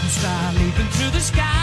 shooting star leaping through the sky.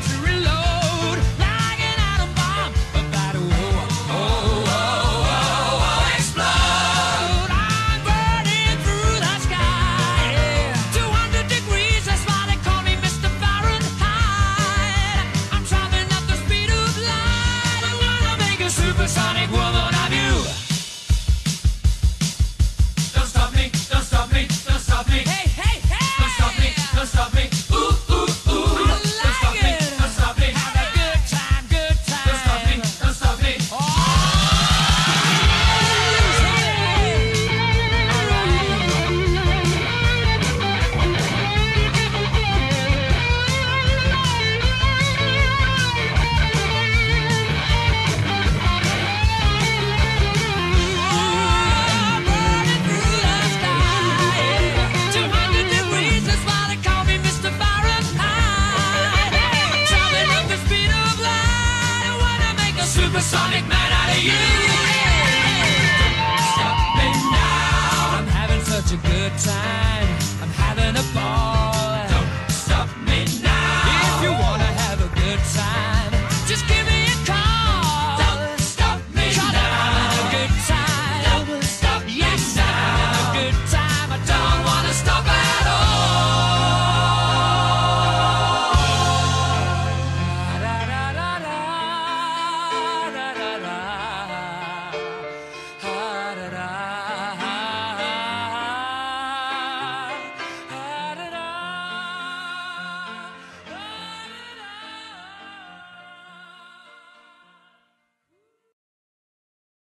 victory. supersonic man.